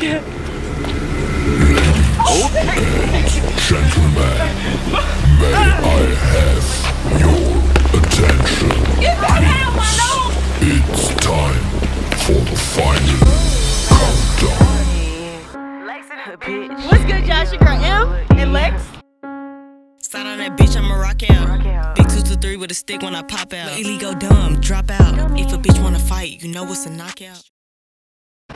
Gentlemen, may I have your attention? It's time for the final countdown. What's good, Josh? Your girl Em and Lex. Slide on that bitch, I'ma rock out. Big two to three with a stick when I pop out. Lately go dumb, drop out. If a bitch wanna fight, you know it's a knockout.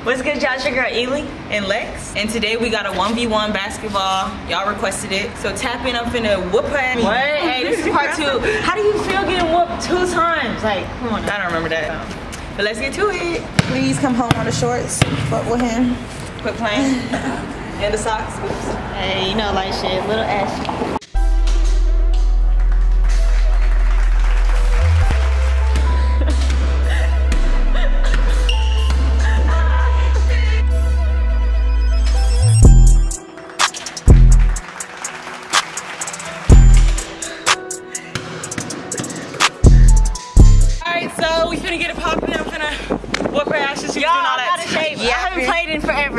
What's good, Josh? Your girl Eily and Lex. And today we got a 1v1 basketball. Y'all requested it. So tap in, I'm finna whoop her. What? Hey, this is part two. How do you feel getting whooped two times? Like, come on, I don't remember that. But let's get to it. Please come home on the shorts. Fuck with him. Quit playing. and the socks. Oops. Hey, you know, like shit, little ass.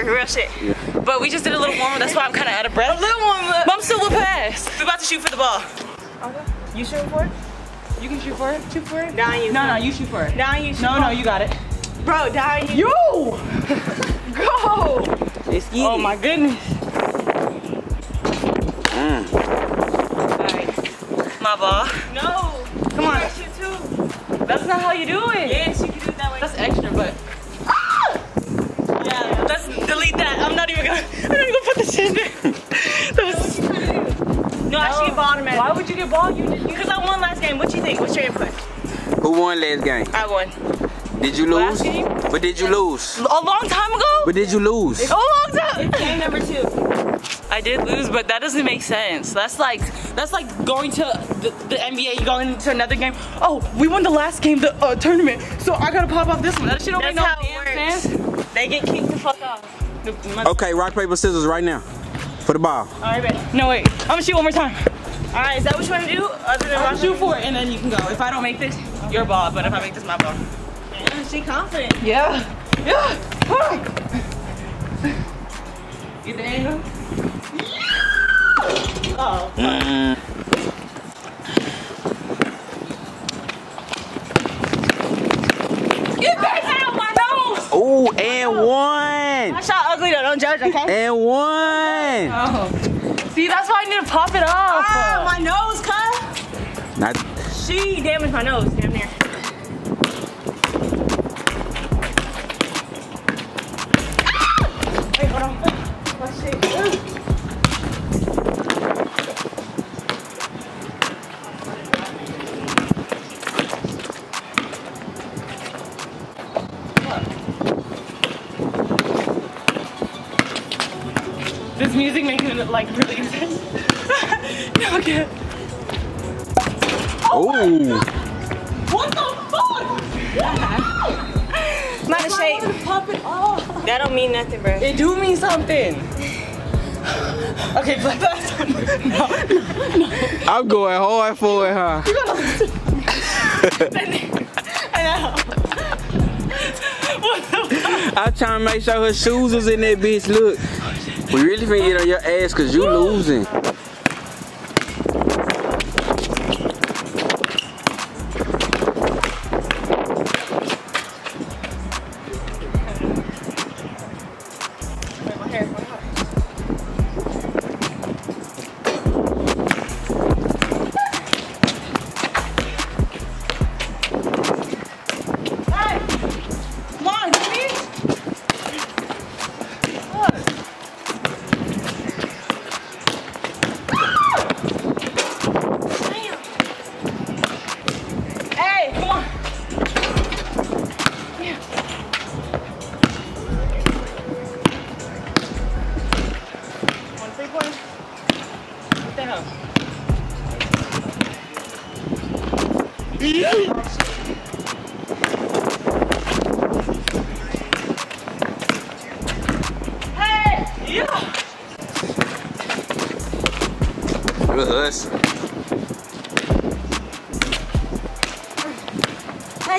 In forever, real shit. But we just did a little warm up. That's why I'm kind of out of breath. A little warm up. But I'm still whoop her ass. We about to shoot for the ball. You shooting for it? You can shoot for it. Shoot for it. Nah, you No, no, you shoot for it. Now you should No, no, you got it. Bro, now you. You! Go! It's easy. Oh my goodness. Mm. Alright. My ball. No. Come on. Shoot too. That's not how you do it. Yes, What's your input? Who won last game? I won. Did you Last lose? game? But did you lose? A long time ago. But did you lose? A long time. Game number two. I did lose, but that doesn't make sense. That's like that's like going to the, the NBA, going to another game. Oh, we won the last game, the uh, tournament, so I gotta pop off this one. That shit don't That's make no how it damn works. sense. They get kicked the fuck off. Okay, rock, paper, scissors right now. For the ball. Alright, bet. No wait, I'm gonna shoot one more time. Alright, is that what you want to do? Other than I'll shoot for it, and then you can go. If I don't make this, your ball. But if I make this, my ball. paper? She confident. Yeah, yeah. Huh. Get the angle. Oh. Get that out my nose. Oh, and one. I shot ugly though. Don't judge, okay? And one. Oh. See, that's why I need to pop it off. Ah, my nose, cuz. Not, She damaged my nose. Damn near. This music making it like really intense. no, okay. oh. What the fuck? I'm out shape. Pop it off. That don't mean nothing, bro. It do mean something. Okay, but that's no, no. I'm going hard for it, huh? I know. What the fuck? I'm trying to make sure her shoes was in that bitch. Look. We really finna get on your ass because you losing.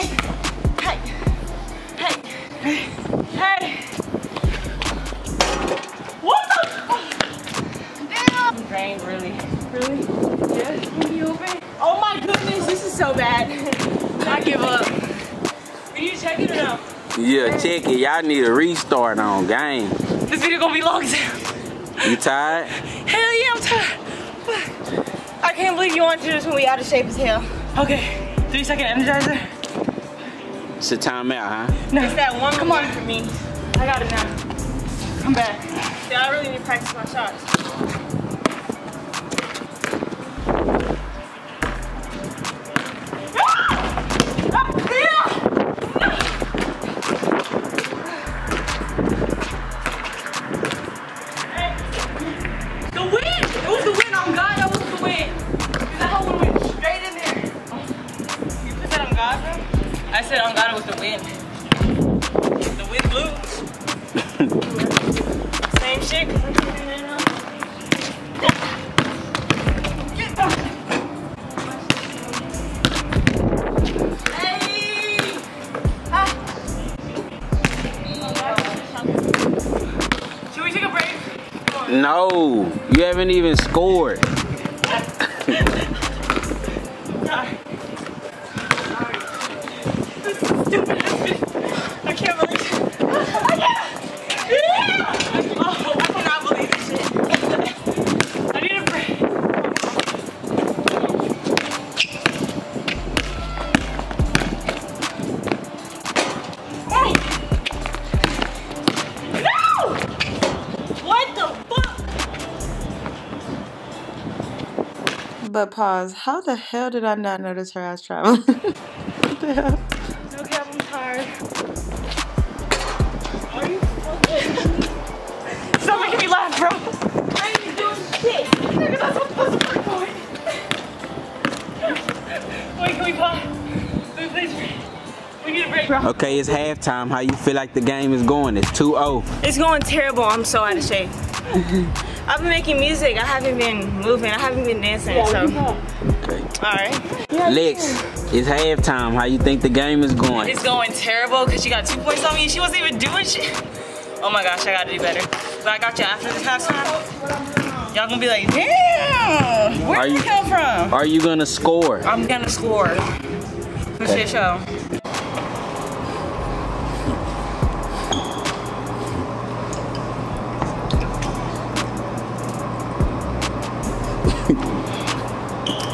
hey, hey, hey, hey. What the Damn I'm drained really Really? Yes, can you open? Oh my goodness, this is so bad. I give up. Did you check it or no? Yeah, check it. Y'all need a restart on game. This video gonna be long You tired? Hell yeah, I'm tired. I can't believe you want to do this when we out of shape as hell. Okay, three second energizer. It's a timeout, huh? No, it's that one Come on for me. I got it now. Come back. Yeah, I really need to practice my shots. No, you haven't even scored. But pause. How the hell did I not notice her ass traveling? what the hell? Okay, I'm tired. Are you fucking? Stop making me laugh, bro. I ain't even doing shit. Nigga, that's what that's the point. Wait, can we pause? Wait, please. We need a break, bro. Okay, it's halftime. How you feel like the game is going? It's 2-0. It's going terrible. I'm so out of shape. I've been making music. I haven't been moving. I haven't been dancing. So, Okay. all right. Lex, it's halftime. How you think the game is going? It's going terrible because she got two points on me. And she wasn't even doing shit. Oh my gosh, I gotta do better. But I got you after this halftime. Y'all gonna be like, damn, where Are did you you- come from? Are you gonna score? I'm gonna score. What's Okay. your show?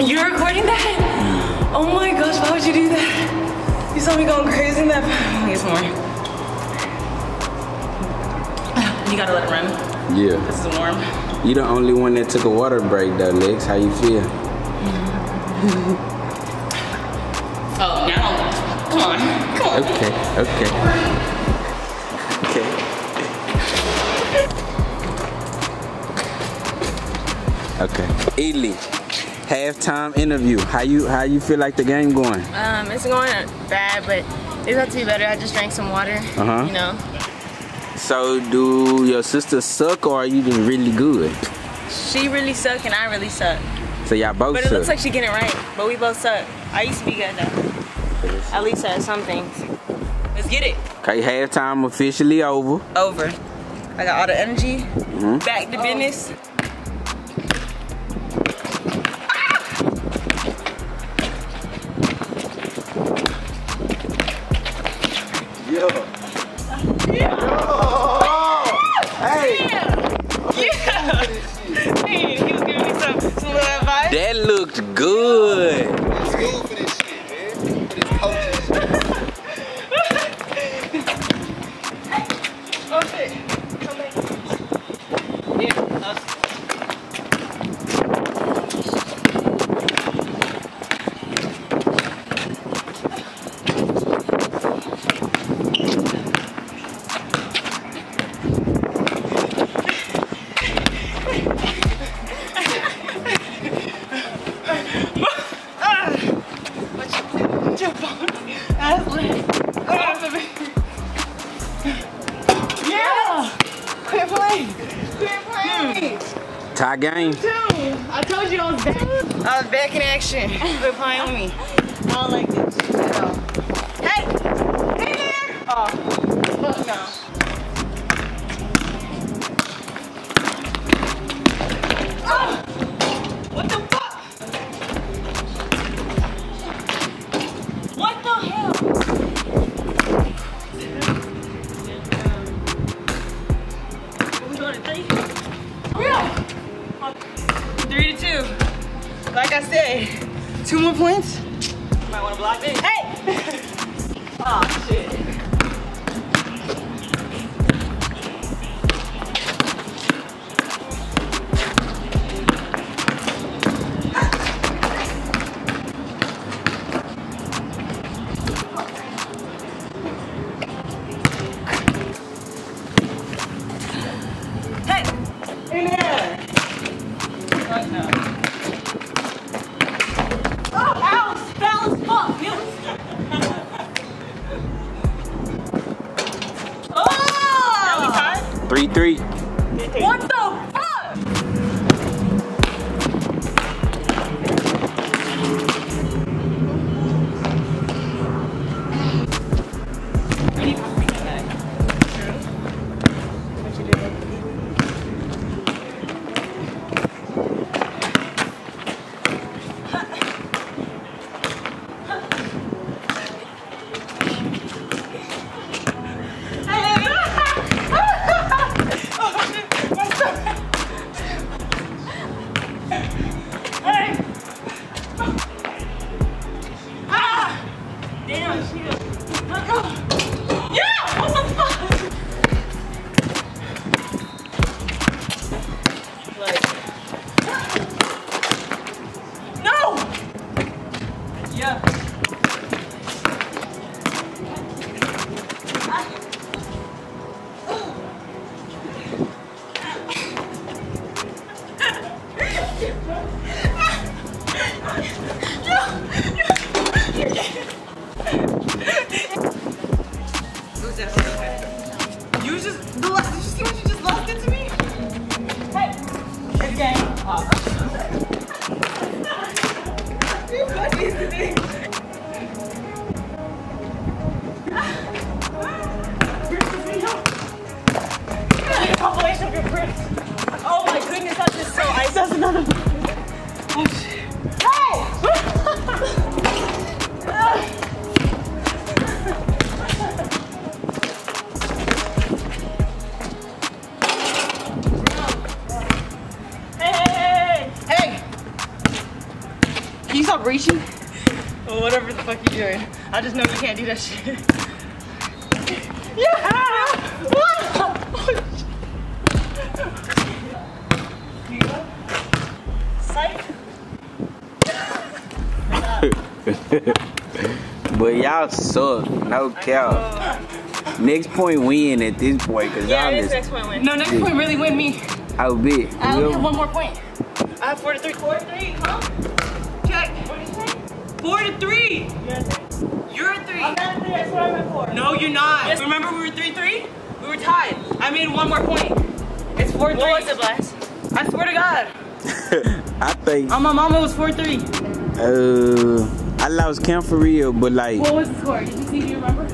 You're recording that? Oh my gosh, why would you do that? You saw me going crazy in that. Let me get some more. You gotta let it run. Yeah. This is warm. You the only one that took a water break though, Lex. How you feel? Oh, now. Come on. Come on. Okay, okay. Okay. Okay. Eily, halftime interview. How you how you feel like the game going? Um, it's going bad, but it's about to be better. I just drank some water. Uh-huh. You know. So do your sisters suck or are you just really good? She really suck and I really suck. So y'all both suck. But it suck. looks like she getting right. But we both suck. I used to be good though. At least at some things. Let's get it. okay, halftime officially over. Over. I got all the energy. Mm-hmm. Back to business. Looked good. for this shit, man. For this coaches. Oh shit. Come back. Yeah. Tie game. I told you I was back. I was back in action. Quit playing with me. I don't like this at all. Hey! Hey there! Oh, fuck no. Oh! What the two more points. Might want to block this. Hey! oh, shit. Three three. What just know you can't do that shit. yeah! What? Psych. But y'all suck. No cap. Next point win at this point, cause Yeah, y'all it is just next point win. No, next point really win me. I will be. I only have one more point. I have four to three. Four to three, huh? Check. What did you say? Four to three. You're a three. You're. I'm not a three. That's what I'm meant for. No, you're not. Remember we were three three? We were tied. I made one more point. It's four three. What was it, Blast? I swear to God. I think On my mama was four three. uh I lost count for real, but like What was the score? Did you see? Do you remember?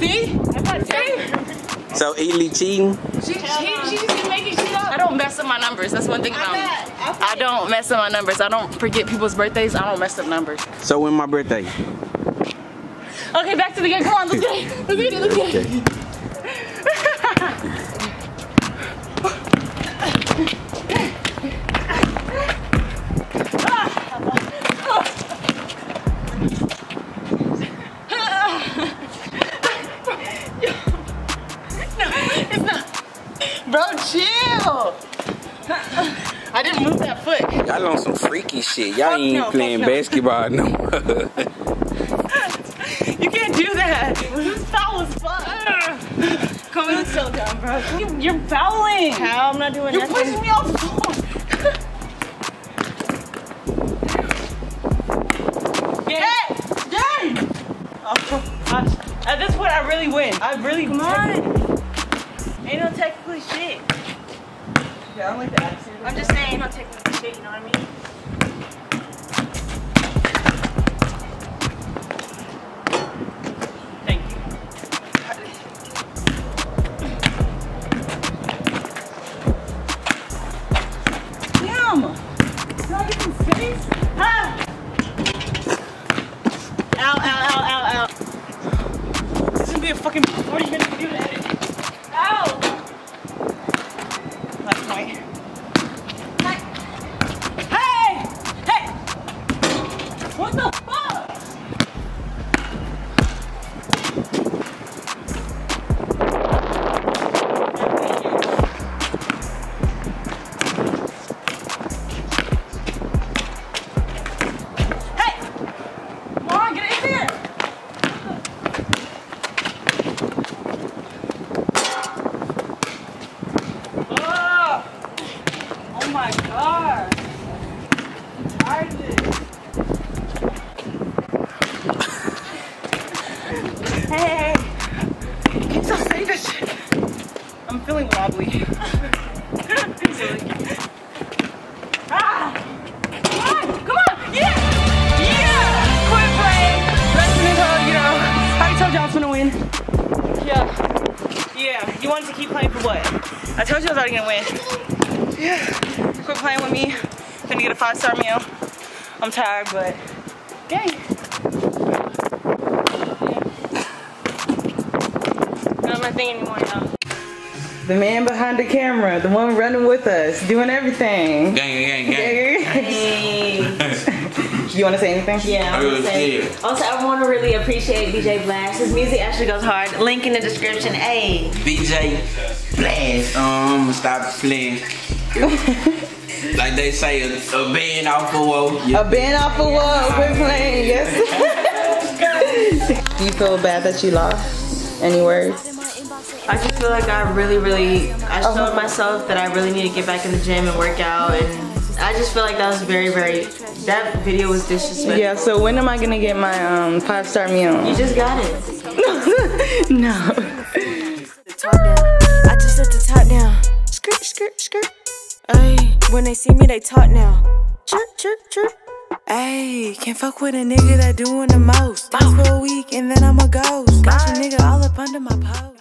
See? I thought see? so Eily cheating. She, she, she just be making shit up. I don't mess up my numbers. That's one thing about me. I don't mess up my numbers. I don't forget people's birthdays. I don't mess up numbers. So when my birthday? Okay, back to the game. Come on, let's get it. Let's get it. Let's get it. No. Bro, chill. I didn't move that foot. Y'all on some freaky shit. Y'all ain't no, playing no. basketball no more. so dumb, bro. You, you're fouling. How? I'm not doing You're pushing me off the floor. Hey! Dang! Oh, gosh. At this point, I really win. I really Come on. Ain't no technically shit. Yeah, I'm like the accent. I'm just saying, ain't no technically shit, you know what I mean? Gonna get a five star meal. I'm tired, but gang. Not my thing anymore, y'all. The man behind the camera, the one running with us, doing everything. Gang, gang, gang. Hey. you want to say anything? Yeah, I I was was gonna say. scared. Also, I want to really appreciate DJ Blast. His music actually goes hard. Link in the description. Hey. BJ Blast. Um, stop playing. like they say, a, a band off a wall. A band off of We're playing, yes. Do you feel bad that you lost? Any words? I just feel like I really, really, I showed myself that I really need to get back in the gym and work out. And I just feel like that was very, very, that video was disrespectful. Yeah, so when am I gonna get my um five star meal? You just got it. no. the top down. I just let the top down. Skirt, skirt, skirt. Ay, when they see me, they talk now. Chirp, chirp, chirp. Ayy, can't fuck with a nigga that doing the most. That's for a week and then I'm a ghost. Got your nigga all up under my pose.